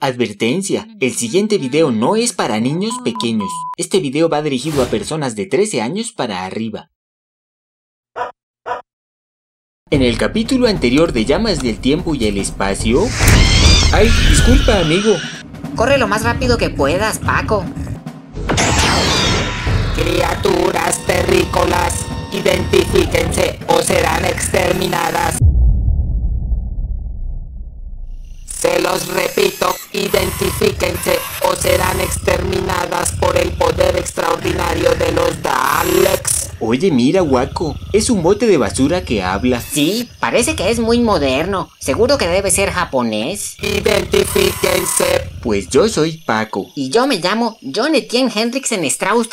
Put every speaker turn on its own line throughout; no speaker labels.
Advertencia, el siguiente video no es para niños pequeños. Este video va dirigido a personas de 13 años para arriba. En el capítulo anterior de Llamas del Tiempo y el Espacio... ¡Ay, disculpa, amigo!
Corre lo más rápido que puedas, Paco.
Criaturas terrícolas, identifíquense o serán exterminadas. Se los repito, identifíquense o serán exterminadas por el poder extraordinario de los Daleks.
Oye, mira, Waco, es un bote de basura que habla.
Sí, parece que es muy moderno. Seguro que debe ser japonés.
Identifíquense.
Pues yo soy Paco.
Y yo me llamo John Etienne Hendrickson Strauss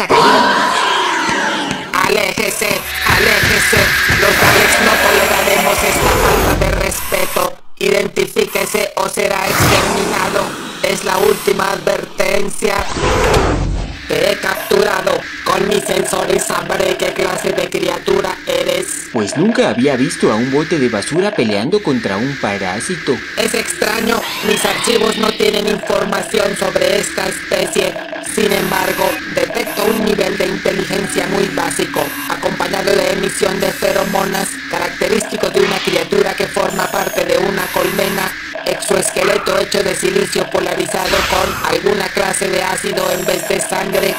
Aléjese, aléjese. Los Daleks no toleraremos esta falta de respeto. Identifíquese o será exterminado. Es la última advertencia. Te he capturado. Con mis sensores sabré qué clase de criatura eres.
Pues nunca había visto a un bote de basura peleando contra un parásito.
Es extraño. Mis archivos no tienen información sobre esta especie. Sin embargo, detecto un nivel de inteligencia muy básico, acompañado de emisión de feromonas, característico de una criatura que forma parte de una colmena, exoesqueleto hecho de silicio polarizado con alguna clase de ácido en vez de sangre.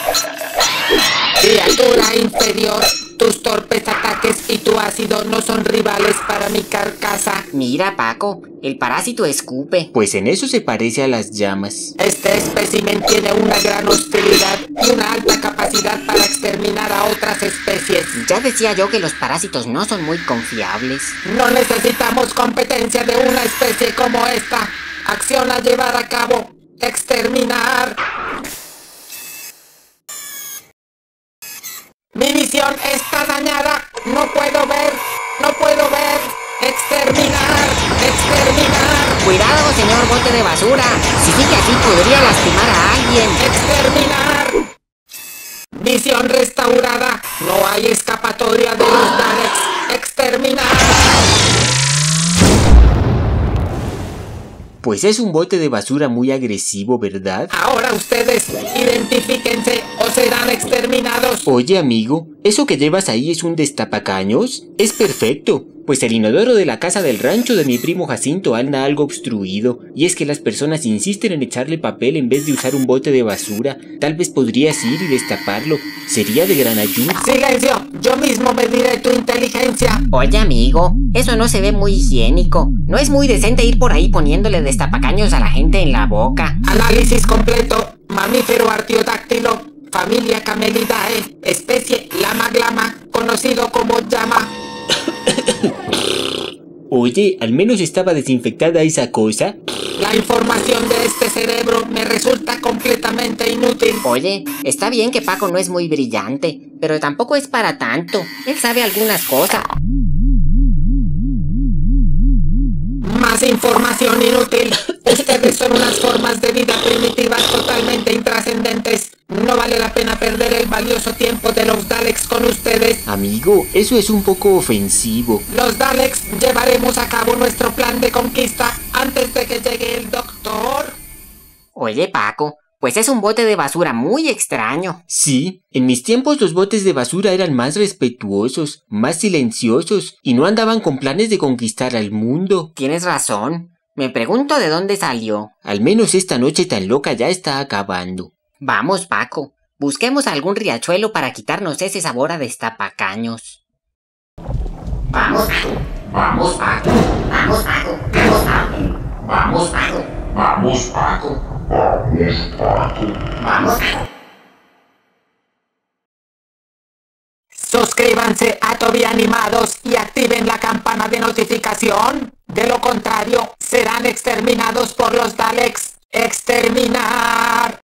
Criatura inferior, tus torpes ataques y tu ácido no son rivales para mi carcasa.
Mira, Paco, el parásito escupe.
Pues en eso se parece a las llamas.
Este espécimen tiene una gran hostilidad una alta capacidad para exterminar a otras especies.
Ya decía yo que los parásitos no son muy confiables.
No necesitamos competencia de una especie como esta. Acción a llevar a cabo. Exterminar. Mi visión está dañada. No puedo ver. No puedo ver. Exterminar. Exterminar.
Cuidado, señor bote de basura. Si sigue así podría lastimar a alguien.
Exterminar. Visión restaurada. No hay escapatoria de los Daleks. Exterminar.
Pues es un bote de basura muy agresivo, ¿verdad?
Ahora ustedes identifíquense o serán exterminados.
Oye, amigo, ¿eso que llevas ahí es un destapacaños? Es perfecto, pues el inodoro de la casa del rancho de mi primo Jacinto anda algo obstruido, y es que las personas insisten en echarle papel en vez de usar un bote de basura. Tal vez podrías ir y destaparlo. Sería de gran ayuda.
Silencio, yo mismo mediré tu inteligencia.
Oye, amigo, eso no se ve muy higiénico. No es muy decente ir por ahí poniéndole destapacaños a la gente en la boca.
Análisis completo. Mamífero artiodáctilo. Familia Camelidae. Especie Lama Glama. Conocido como llama.
Oye, al menos estaba desinfectada esa cosa.
La información de este cerebro me resulta completamente inútil.
Oye, está bien que Paco no es muy brillante, pero tampoco es para tanto. Él sabe algunas cosas.
Más información inútil. Ustedes son unas formas de vida primitivas totalmente intrascendentes. No vale la pena perder el valioso tiempo de los Daleks con ustedes.
Amigo, eso es un poco ofensivo.
Los Daleks llevaremos a cabo nuestro plan de conquista antes de que llegue el doctor.
Oye, Paco, pues es un bote de basura muy extraño.
Sí, en mis tiempos los botes de basura eran más respetuosos, más silenciosos y no andaban con planes de conquistar al mundo.
Tienes razón. Me pregunto de dónde salió.
Al menos esta noche tan loca ya está acabando.
Vamos, Paco, busquemos algún riachuelo para quitarnos ese sabor a destapacaños. Vamos, Paco, vamos, Paco, vamos, Paco, vamos, Paco, vamos, Paco, vamos, Paco, vamos, Paco, vamos, Paco.
Suscríbanse a Toby Animados y activen la campana de notificación. De lo contrario,